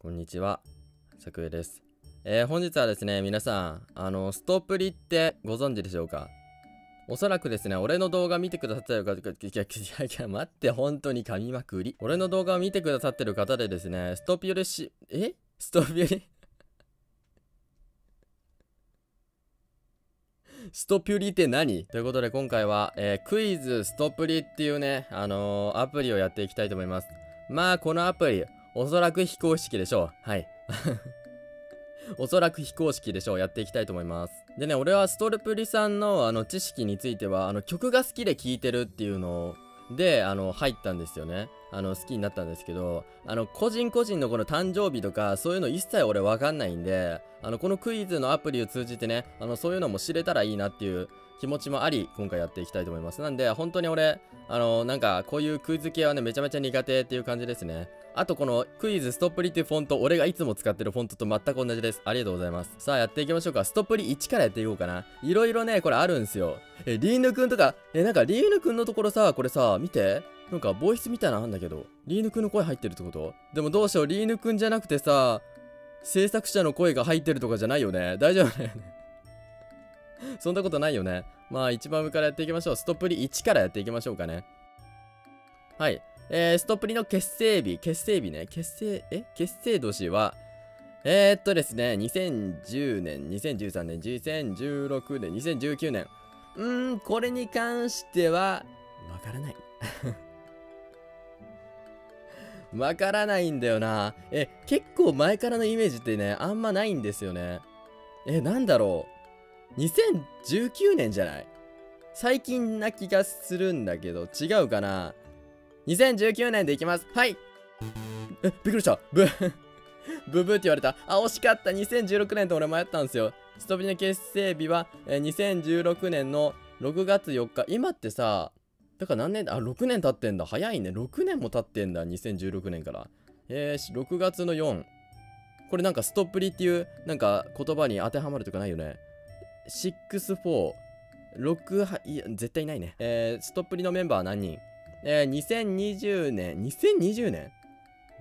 こんにちは、さくえです。えー、本日はですね、皆さん、あの、ストプリってご存知でしょうか？おそらくですね、俺の動画見てくださってる方、いや、いや、いや、待って、本当に噛みまくり。俺の動画を見てくださってる方でですね、ストピュレし、え？ストピュレストピュリって何？ということで今回は、えークイズストプリっていうね、あのーアプリをやっていきたいと思います。まあ、このアプリ、おそらく非公式でしょう。はい。おそらく非公式でしょう。やっていきたいと思います。でね、俺はストルプリさんのあの知識については、あの曲が好きで聴いてるっていうので、あの、入ったんですよね。あの、好きになったんですけど、あの、個人個人のこの誕生日とか、そういうの一切俺わかんないんで、あの、このクイズのアプリを通じてね、あの、そういうのも知れたらいいなっていう気持ちもあり、今回やっていきたいと思います。なんで、本当に俺、あの、なんか、こういうクイズ系はね、めちゃめちゃ苦手っていう感じですね。あと、このクイズストップリっていうフォント、俺がいつも使ってるフォントと全く同じです。ありがとうございます。さあ、やっていきましょうか。ストップリ1からやっていこうかな。いろいろね、これあるんすよ。え、リーヌくんとか、え、なんか、リーヌくんのところさ、これさ、見て。なんか、ボイスみたいなのあんだけど、リーヌくんの声入ってるってこと？でもどうしよう、リーヌくんじゃなくてさ、制作者の声が入ってるとかじゃないよね。大丈夫だよね。そんなことないよね。まあ、一番上からやっていきましょう。ストップリ1からやっていきましょうかね。はい。えー、ストップリの結成日、結成日ね。結成、え？結成年は、えー、っとですね、2010年、2013年、2016年、2019年。うーん、これに関しては、わからない。わからないんだよな。え、結構前からのイメージってね、あんまないんですよね。え、なんだろう。2019年じゃない？最近な気がするんだけど、違うかな ?2019 年でいきます。はいえ、びっくりした ブブブって言われた。あ、惜しかった。2016年と俺迷ったんですよ。ストビの結成日は、えー2016年の6月4日。今ってさ、だから何年だ？あ、6年経ってんだ。早いね。6年も経ってんだ。2016年から。えーし、6月の4。これなんかストップリっていうなんか言葉に当てはまるとかないよね？64、6いや、絶対ないね。えー、ストップリのメンバーは何人？えー、2020年、2020年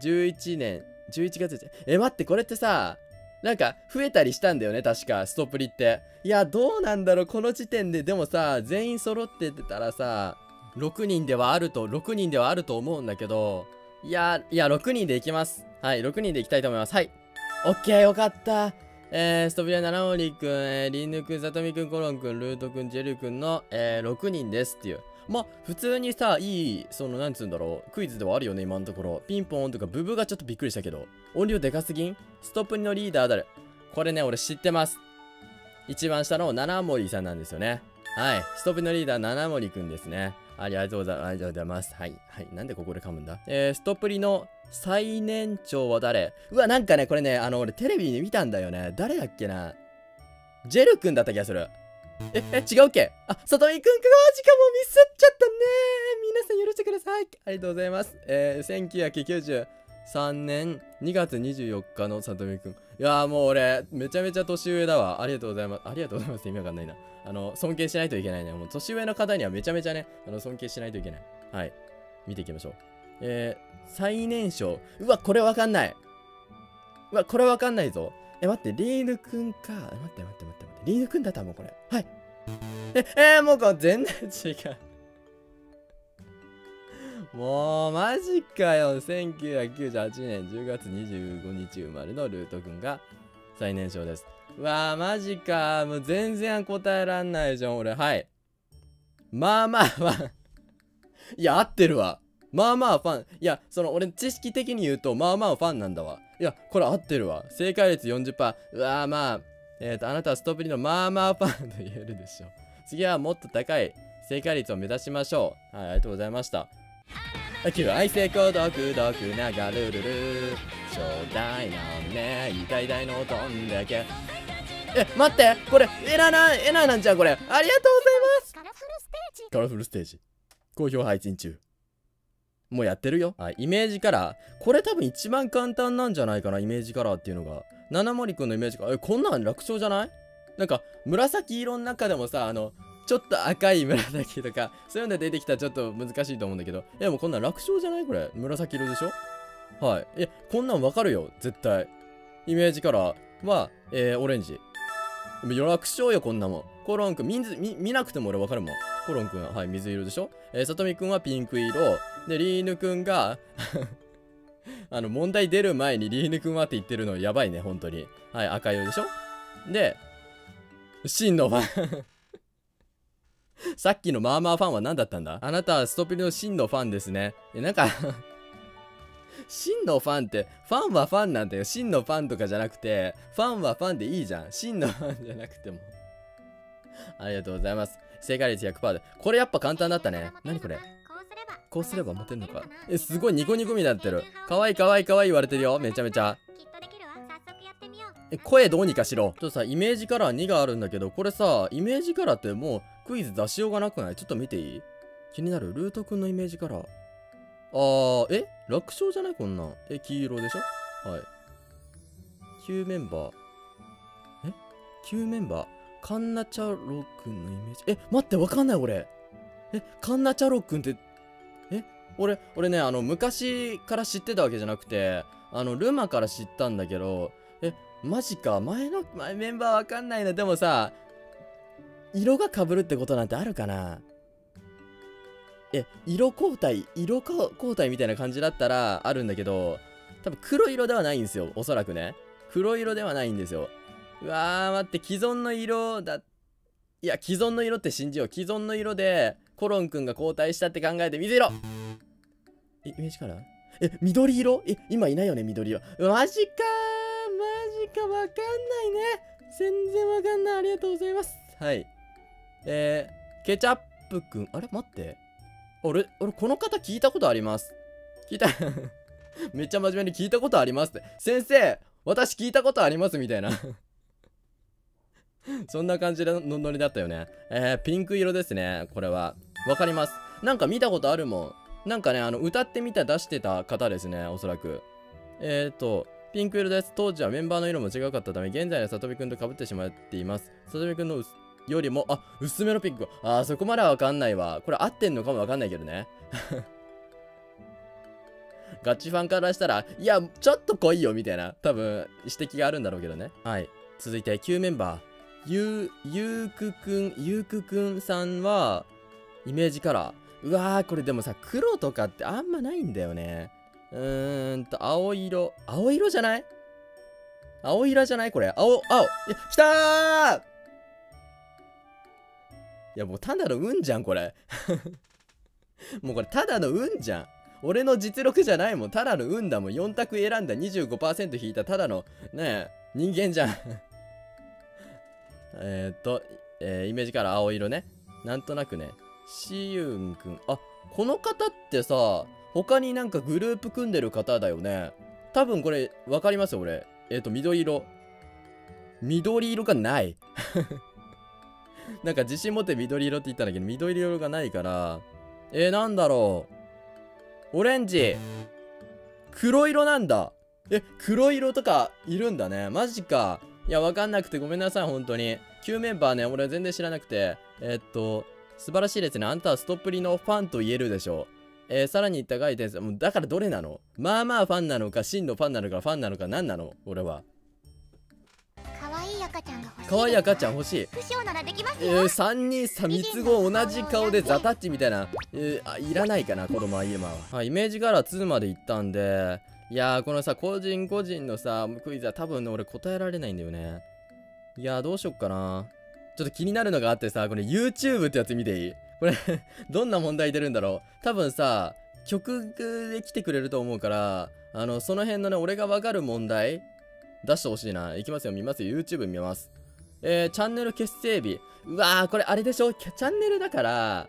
?11 年、11月でえ、待って、これってさ、なんか増えたりしたんだよね、確か、ストップリって。いや、どうなんだろう、この時点で。でもさ、全員揃ってたらさ、6人ではあると、6人ではあると思うんだけど、いや、いや、6人でいきます。はい、6人でいきたいと思います。はい。オッケー、よかった。えー、ストビラ七森くん、えー、リンヌくん、さとみくん、コロンくん、ルートくん、ジェルくんの、えー、6人ですっていう。まあ、普通にさ、いい、その、なんつうんだろう、クイズではあるよね、今のところ。ピンポンとか、ブブがちょっとびっくりしたけど。音量でかすぎん？ストップのリーダー誰これね、俺知ってます。一番下の七森さんなんですよね。はい。ストップのリーダー、七森くんですね。ありがとうございます。はい。はい。なんでここで噛むんだ？えー、ストップリの最年長は誰？うわ、なんかね、これね、あの、俺テレビで見たんだよね。誰だっけな？ジェル君だった気がする。え、え、違うっけ？あ、里見くんか、しかもミスっちゃったね皆さん許してください。ありがとうございます。えー、1990 3年2月24日のさとみくん。いやーもう俺、めちゃめちゃ年上だわ。ありがとうございます。ありがとうございます。意味わかんないな。あの、尊敬しないといけないね。もう年上の方にはめちゃめちゃね、あの、尊敬しないといけない。はい。見ていきましょう。えー、最年少。うわ、これわかんない。うわ、これわかんないぞ。え、待って、リーヌくんか。待って待って待って待って。リーヌくんだったもん、これ。はい。え、えー、もうこれ全然違う。もう、マジかよ。1998年10月25日生まれのルートくんが最年少です。うわー、マジか。もう全然答えらんないじゃん、俺。はい。まあまあファン。いや、合ってるわ。まあまあファン。いや、その、俺、知識的に言うと、まあまあファンなんだわ。いや、これ合ってるわ。正解率40%。うわー、まあ。えっ、ー、と、あなたはストップリのまあまあファンと言えるでしょ。次はもっと高い正解率を目指しましょう。はい、ありがとうございました。9愛成功。毒毒ながるるる。初代なんね痛い大のどんだけ。え待って。これエラなエラなんじゃんこれ。ありがとうございます。カラフルステージ。カラフルステージ好評配信中。もうやってるよ。はいイメージカラー。これ多分一番簡単なんじゃないかなイメージカラーっていうのが。七森くんのイメージカラーえこんなん楽勝じゃない？なんか紫色の中でもさあのちょっと赤い紫とかそういうので出てきたらちょっと難しいと思うんだけど。いやもうこんなん楽勝じゃない？これ。紫色でしょ？はい。えこんなんわかるよ。絶対。イメージカラーは、えー、オレンジ。でも楽勝よこんなもん。コロンくん見見なくても俺わかるもん。コロンくんは。はい水色でしょ？えー、さとみくんはピンク色。でリーヌくんが あの問題出る前にリーヌくんはって言ってるのやばいね本当に。はい赤色でしょ？で真のファンさっきのまあまあファンは何だったんだ？あなたはストップリの真のファンですね。え、なんか 真のファンって、ファンはファンなんだよ。真のファンとかじゃなくて、ファンはファンでいいじゃん。真のファンじゃなくてもありがとうございます。正解率100%で。これやっぱ簡単だったね。何これ？こうすればモテるのか？え、すごいニコニコになってる。かわいいかわいいかわいい言われてるよ。めちゃめちゃ。え、声どうにかしろ？ちょっとさ、イメージカラー2があるんだけど、これさ、イメージカラーってもうクイズ出しようがなくない？ちょっと見ていい？気になる？ルートくんのイメージカラー。あー、え？楽勝じゃない？こんなん。え、黄色でしょ？はい。旧メンバー。え？旧メンバー？カンナチャロくんのイメージ？え、待って、わかんない俺。え、カンナチャロくんって、え？俺、俺ね、あの、昔から知ってたわけじゃなくて、あの、ルマから知ったんだけど、え、マジか。前の、前メンバーわかんないな。でもさ、色が被るってことなんてあるかな？え、色交代、色交代みたいな感じだったらあるんだけど、多分黒色ではないんですよ。おそらくね。黒色ではないんですよ。うわー、待って、既存の色だ。いや、既存の色って信じよう。既存の色で、コロンくんが交代したって考えて、水色え、イメージカラー？え、緑色？え、今いないよね、緑色。マジかージかわかんないね。全然わかんない。ありがとうございます。はい。えー、ケチャップくん。あれ？待って。俺、俺、この方聞いたことあります。聞いた めっちゃ真面目に聞いたことありますって。先生私聞いたことありますみたいな そんな感じのノリだったよね。えー、ピンク色ですね。これは。わかります。なんか見たことあるもん。なんかね、あの、歌ってみた出してた方ですね。おそらく。えっ、ー、と、ピンク色です。当時はメンバーの色も違かったため、現在のさとみくんと被ってしまっています。さとみくんのよりも、あ、薄めのピンク。あー、そこまではわかんないわ。これ合ってんのかもわかんないけどね。ガチファンからしたら、いや、ちょっと来いよ、みたいな、多分、指摘があるんだろうけどね。はい。続いて、旧メンバー。ゆう、ゆうくくん、ゆうくくんさんは、イメージカラー。うわー、これでもさ、黒とかってあんまないんだよね。うーんと、青色。青色じゃない？青色じゃない？これ。青、青。いや、来たーや、もうただの運じゃん、これ。もうこれただの運じゃん。俺の実力じゃないもん。ただの運だもん。4択選んだ25%引いたただの、ねえ人間じゃん えっと、えー、イメージから青色ね。なんとなくね。しゆんくん。あ、この方ってさ、他になんかグループ組んでる方だよね。多分これ、わかりますよ、俺。えっ、ー、と、緑色。緑色がない。なんか自信持って緑色って言ったんだけど、緑色がないから。えー、なんだろう？オレンジ。黒色なんだ。え、黒色とかいるんだね。マジか。いや、わかんなくてごめんなさい、本当に。旧メンバーね、俺全然知らなくて。えー、っと、素晴らしいですね。あんたはストップリのファンと言えるでしょう。えー、さらに高い点数。もうだからどれなの？まあまあファンなのか、真のファンなのか、ファンなのか、何なの？俺は。可愛い赤ちゃんが欲しい。可愛い赤ちゃん欲しい。不詳ならできますよ。えー、3人さ、三つ子同じ顔でザタッチみたいな。えー、あ、いらないかな、子供は今は。はい、イメージカラー2まで行ったんで、いやー、このさ、個人個人のさ、クイズは多分ね、俺答えられないんだよね。いやー、どうしよっかな。ちょっと気になるのがあってさ、これ YouTube ってやつ見ていい？これ どんな問題出るんだろう？多分さ、曲で来てくれると思うから、あの、その辺のね、俺がわかる問題、出してほしいな。いきますよ、見ますよ。YouTube 見ます。えー、チャンネル結成日。うわー、これあれでしょ？チャンネルだから、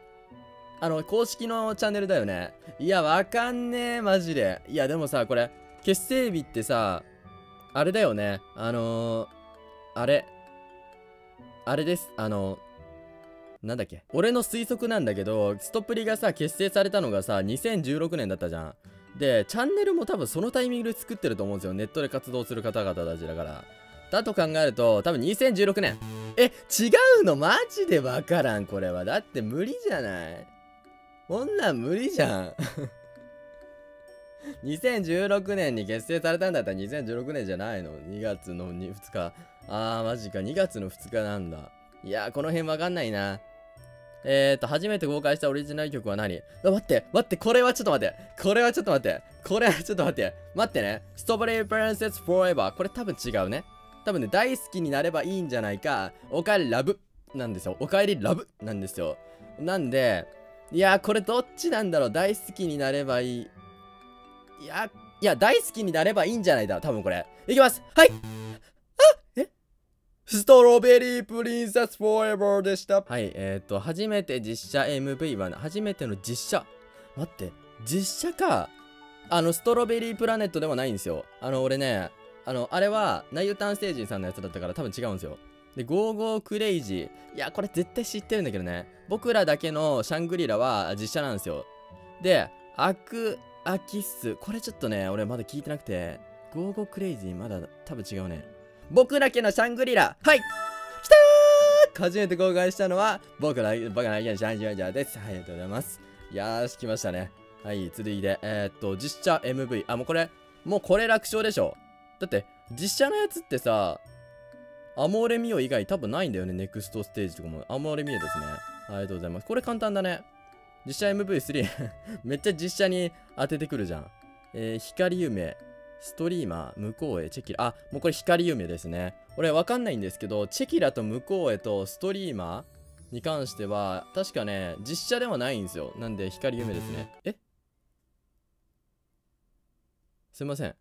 あの、公式のチャンネルだよね。いや、わかんねえ、マジで。いや、でもさ、これ、結成日ってさ、あれだよね。あのー、あれ。あれです。あのなんだっけ？俺の推測なんだけど、ストップリがさ、結成されたのがさ、2016年だったじゃん。で、チャンネルも多分そのタイミングで作ってると思うんですよ。ネットで活動する方々たちだから。だと考えると、多分2016年。え、違うの？マジでわからん、これは。だって無理じゃない。こんなん無理じゃん。2016年に結成されたんだったら2016年じゃないの ?2 月の2日。あー、マジか。2月の2日なんだ。いやー、この辺わかんないな。えーと、初めて公開したオリジナル曲は何？待って、待って、これはちょっと待って。これはちょっと待って。これはちょっと待って。待ってね。ストロベリープリンセスフォーエバー。これ多分違うね。多分ね、大好きになればいいんじゃないか。おかえりラブなんですよ。おかえりラブなんですよ。なんで、いや、これどっちなんだろう。大好きになればいい。いや、いや、大好きになればいいんじゃないだ。多分これ。いきます。はい。 Strawberry Prince Forever でした。はい、えっ、ー、と、初めて実写 MV は、初めての実写。待って、実写か。あの、ストロベリープラネットでもないんですよ。あの、俺ね、あの、あれは、ナユタン星人さんのやつだったから多分違うんですよ。で、 Go Go Crazy。いや、これ絶対知ってるんだけどね。僕らだけのシャングリラは実写なんですよ。で、アク、アキッス。これちょっとね、俺まだ聞いてなくて。 Go Go Crazy まだ多分違うね。僕だけのシャングリラ。はい来たー初めて公開したのは、僕ら、僕だけのシャングリラです。はい、ありがとうございます。いやーし、来ましたね。はい、続いて、えー、っと、実写 MV。あ、もうこれ、もうこれ楽勝でしょ。だって、実写のやつってさ、アモーレミオ以外多分ないんだよね。 Next Stage とかも。アモーレミオですね。ありがとうございます。これ簡単だね。実写 MV3 めっちゃ実写に当ててくるじゃん。えー、光夢、ストリーマー、向こうへ、チェキラ。あ、もうこれ光夢ですね。俺わかんないんですけど、チェキラと向こうへとストリーマーに関しては、確かね、実写ではないんですよ。なんで光夢ですね。え？すいません。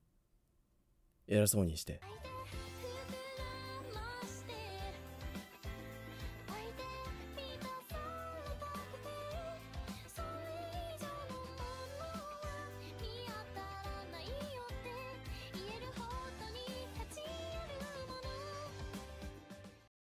偉そうにして。